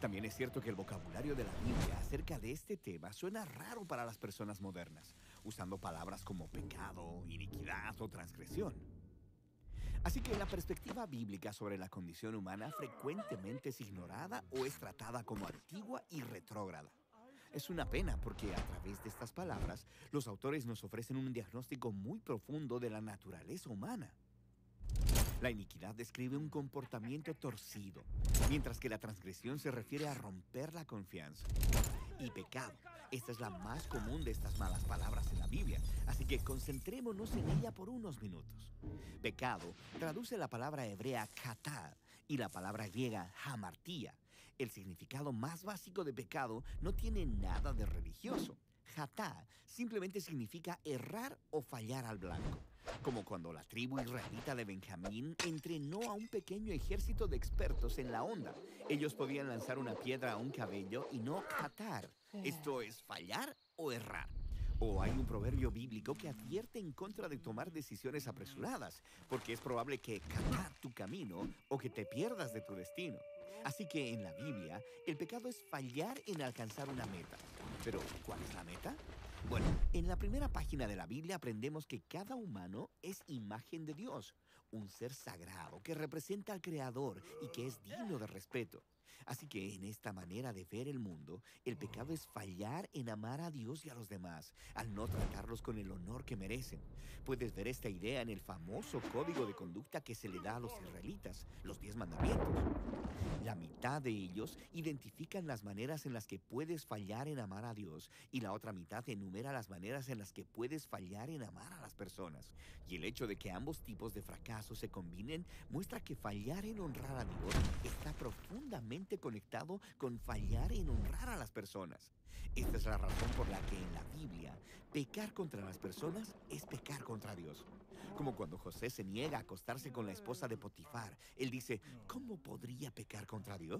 También es cierto que el vocabulario de la Biblia acerca de este tema suena raro para las personas modernas, usando palabras como pecado, iniquidad o transgresión. Así que la perspectiva bíblica sobre la condición humana frecuentemente es ignorada o es tratada como antigua y retrógrada. Es una pena porque a través de estas palabras los autores nos ofrecen un diagnóstico muy profundo de la naturaleza humana. La iniquidad describe un comportamiento torcido, mientras que la transgresión se refiere a romper la confianza. Y pecado, esta es la más común de estas malas palabras en la Biblia, así que concentrémonos en ella por unos minutos. Pecado traduce la palabra hebrea kata y la palabra griega hamartía. El significado más básico de pecado no tiene nada de religioso. Hatá simplemente significa errar o fallar al blanco como cuando la tribu israelita de Benjamín entrenó a un pequeño ejército de expertos en la onda. Ellos podían lanzar una piedra a un cabello y no catar. Esto es fallar o errar. O hay un proverbio bíblico que advierte en contra de tomar decisiones apresuradas, porque es probable que catar tu camino o que te pierdas de tu destino. Así que en la Biblia, el pecado es fallar en alcanzar una meta. Pero, ¿cuál es la meta? En la primera página de la Biblia aprendemos que cada humano es imagen de Dios, un ser sagrado que representa al Creador y que es digno de respeto. Así que en esta manera de ver el mundo, el pecado es fallar en amar a Dios y a los demás, al no tratarlos con el honor que merecen. Puedes ver esta idea en el famoso código de conducta que se le da a los israelitas, los diez mandamientos. De ellos identifican las maneras en las que puedes fallar en amar a Dios y la otra mitad enumera las maneras en las que puedes fallar en amar a las personas. Y el hecho de que ambos tipos de fracaso se combinen muestra que fallar en honrar a Dios está profundamente conectado con fallar en honrar a las personas. Esta es la razón por la que en la Biblia pecar contra las personas es pecar contra Dios. Como cuando José se niega a acostarse con la esposa de Potifar, él dice, ¿cómo podría pecar contra Dios?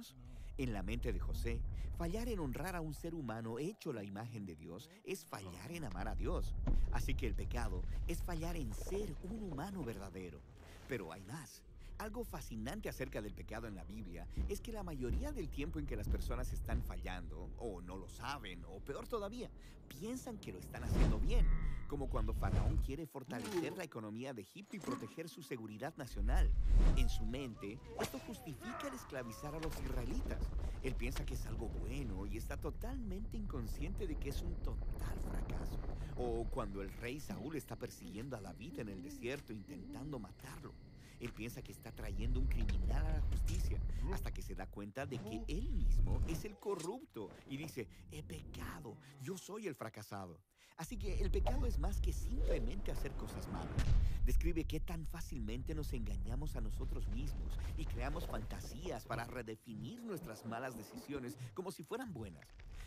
En la mente de José, fallar en honrar a un ser humano hecho la imagen de Dios es fallar en amar a Dios. Así que el pecado es fallar en ser un humano verdadero. Pero hay más. Algo fascinante acerca del pecado en la Biblia es que la mayoría del tiempo en que las personas están fallando, o no lo saben, o peor todavía, piensan que lo están haciendo bien, como cuando Faraón quiere fortalecer la economía de Egipto y proteger su seguridad nacional. En su mente, esto justifica el esclavizar a los israelitas. Él piensa que es algo bueno y está totalmente inconsciente de que es un total fracaso. O cuando el rey Saúl está persiguiendo a David en el desierto intentando matarlo. Él piensa que está trayendo un criminal a la justicia hasta que se da cuenta de que él mismo es el corrupto y dice, he pecado, yo soy el fracasado. Así que el pecado es más que simplemente hacer cosas malas. Describe qué tan fácilmente nos engañamos a nosotros mismos y creamos fantasías para redefinir nuestras malas decisiones como si fueran buenas.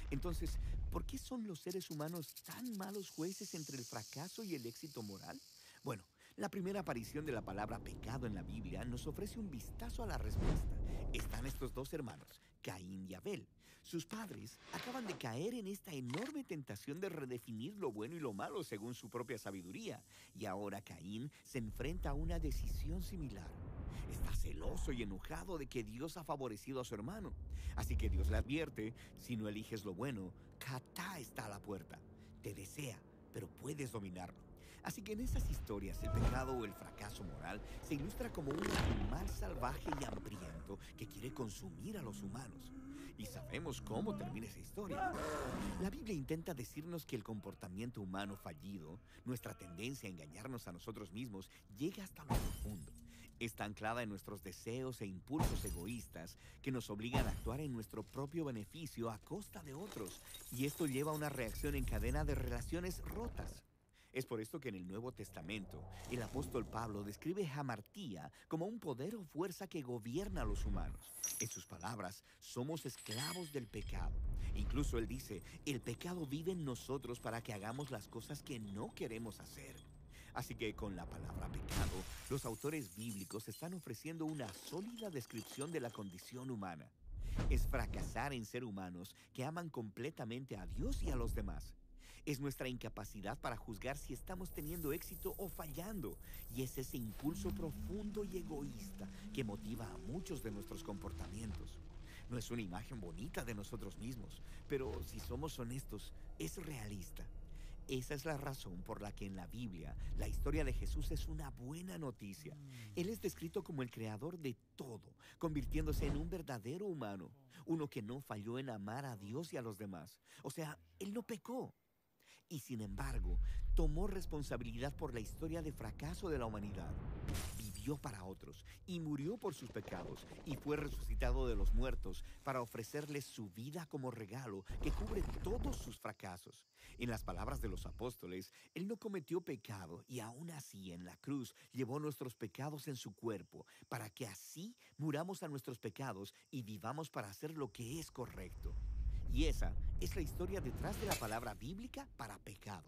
Entonces, ¿por qué son los seres humanos tan malos jueces entre el fracaso y el éxito moral? Bueno, la primera aparición de la palabra pecado en la Biblia nos ofrece un vistazo a la respuesta. Están estos dos hermanos, Caín y Abel. Sus padres acaban de caer en esta enorme tentación de redefinir lo bueno y lo malo según su propia sabiduría. Y ahora Caín se enfrenta a una decisión similar. Está celoso y enojado de que Dios ha favorecido a su hermano. Así que Dios le advierte, si no eliges lo bueno, Catá está a la puerta. Te desea pero puedes dominarlo. Así que en esas historias el pecado o el fracaso moral se ilustra como un animal salvaje y hambriento que quiere consumir a los humanos. Y sabemos cómo termina esa historia. La Biblia intenta decirnos que el comportamiento humano fallido, nuestra tendencia a engañarnos a nosotros mismos, llega hasta lo profundo. Está anclada en nuestros deseos e impulsos egoístas que nos obligan a actuar en nuestro propio beneficio a costa de otros. Y esto lleva a una reacción en cadena de relaciones rotas. Es por esto que en el Nuevo Testamento el apóstol Pablo describe Hamartía como un poder o fuerza que gobierna a los humanos. En sus palabras, somos esclavos del pecado. Incluso él dice, el pecado vive en nosotros para que hagamos las cosas que no queremos hacer. Así que con la palabra pecado, los autores bíblicos están ofreciendo una sólida descripción de la condición humana. Es fracasar en ser humanos que aman completamente a Dios y a los demás. Es nuestra incapacidad para juzgar si estamos teniendo éxito o fallando. Y es ese impulso profundo y egoísta que motiva a muchos de nuestros comportamientos. No es una imagen bonita de nosotros mismos, pero si somos honestos, es realista. Esa es la razón por la que en la Biblia la historia de Jesús es una buena noticia. Él es descrito como el creador de todo, convirtiéndose en un verdadero humano, uno que no falló en amar a Dios y a los demás. O sea, Él no pecó. Y sin embargo, tomó responsabilidad por la historia de fracaso de la humanidad para otros y murió por sus pecados y fue resucitado de los muertos para ofrecerles su vida como regalo que cubre todos sus fracasos. En las palabras de los apóstoles, Él no cometió pecado y aún así en la cruz llevó nuestros pecados en su cuerpo para que así muramos a nuestros pecados y vivamos para hacer lo que es correcto. Y esa es la historia detrás de la palabra bíblica para pecado.